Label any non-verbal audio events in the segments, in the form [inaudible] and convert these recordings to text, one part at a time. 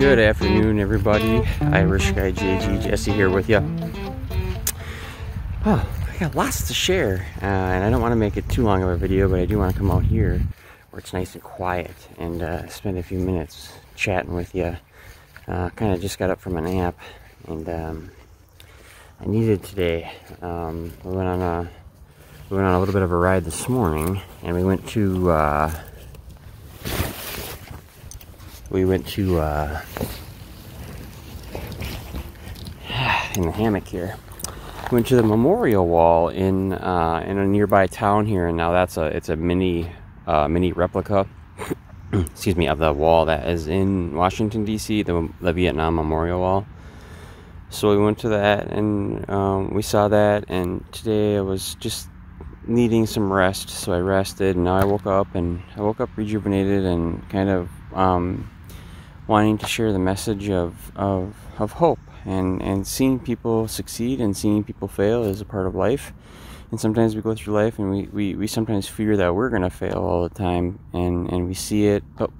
Good afternoon, everybody. Irish guy JG Jesse here with you. Oh, I got lots to share, uh, and I don't want to make it too long of a video, but I do want to come out here where it's nice and quiet and uh, spend a few minutes chatting with you. Uh, kind of just got up from a nap, and um, I needed today. Um, we went on a we went on a little bit of a ride this morning, and we went to uh, we went to uh, [sighs] in the hammock here. Went to the memorial wall in uh, in a nearby town here, and now that's a it's a mini uh, mini replica. [coughs] excuse me of the wall that is in Washington D.C. the the Vietnam Memorial Wall. So we went to that and um, we saw that, and today I was just needing some rest, so I rested, and now I woke up and I woke up rejuvenated and kind of um, wanting to share the message of, of, of hope and, and seeing people succeed and seeing people fail is a part of life. And sometimes we go through life and we, we, we sometimes fear that we're going to fail all the time and, and we see it. But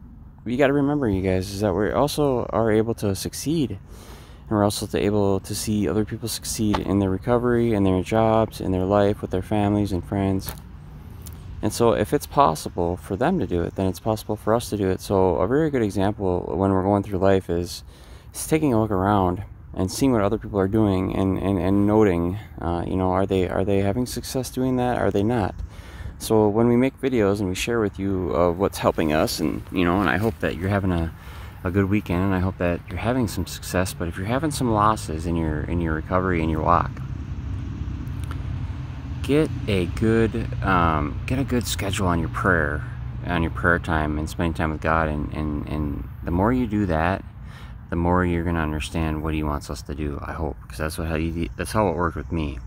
we got to remember, you guys, is that we also are able to succeed. And we're also able to see other people succeed in their recovery, in their jobs, in their life, with their families and friends. And so, if it's possible for them to do it, then it's possible for us to do it. So, a very good example when we're going through life is, is taking a look around and seeing what other people are doing and, and, and noting, uh, you know, are they are they having success doing that? Are they not? So when we make videos and we share with you of what's helping us, and you know, and I hope that you're having a, a good weekend, and I hope that you're having some success. But if you're having some losses in your in your recovery and your walk, get a good um, get a good schedule on your prayer on your prayer time and spending time with God. And, and, and the more you do that the more you're going to understand what he wants us to do I hope because that's what how that's how it worked with me.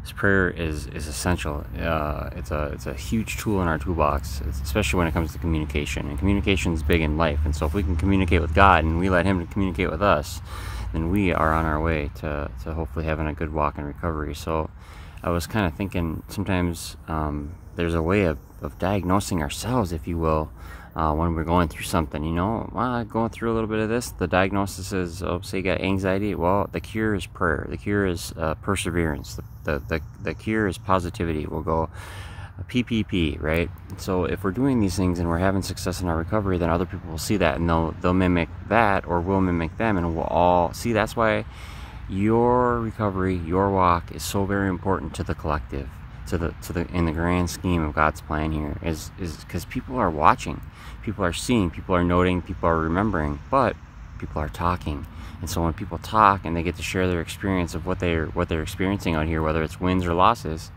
This prayer is is essential. Uh, it's a it's a huge tool in our toolbox especially when it comes to communication and communication is big in life. And so if we can communicate with God and we let him communicate with us then we are on our way to, to hopefully having a good walk in recovery. So I was kind of thinking sometimes um, there's a way of, of diagnosing ourselves, if you will, uh, when we're going through something. You know, well, going through a little bit of this, the diagnosis is, oh, say you got anxiety. Well, the cure is prayer. The cure is uh, perseverance. The, the, the, the cure is positivity. We'll go PPP, right? So if we're doing these things and we're having success in our recovery, then other people will see that and they'll they'll mimic that or we'll mimic them, and we'll all see. That's why your recovery, your walk is so very important to the collective, to the to the in the grand scheme of God's plan here is is because people are watching, people are seeing, people are noting, people are remembering, but people are talking. And so when people talk and they get to share their experience of what they're what they're experiencing out here, whether it's wins or losses,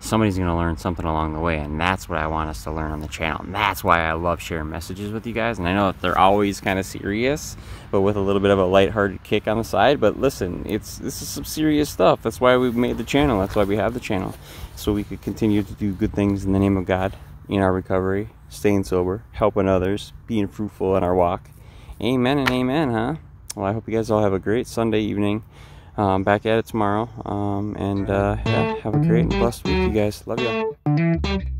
somebody's going to learn something along the way and that's what i want us to learn on the channel. And that's why i love sharing messages with you guys. And i know that they're always kind of serious but with a little bit of a lighthearted kick on the side. But listen it's this is some serious stuff. That's why we've made the channel. That's why we have the channel. So we could continue to do good things in the name of god in our recovery staying sober helping others being fruitful in our walk. Amen and amen huh? Well i hope you guys all have a great sunday evening um, back at it tomorrow. Um, and uh, yeah, have a great and blessed week, you guys. Love you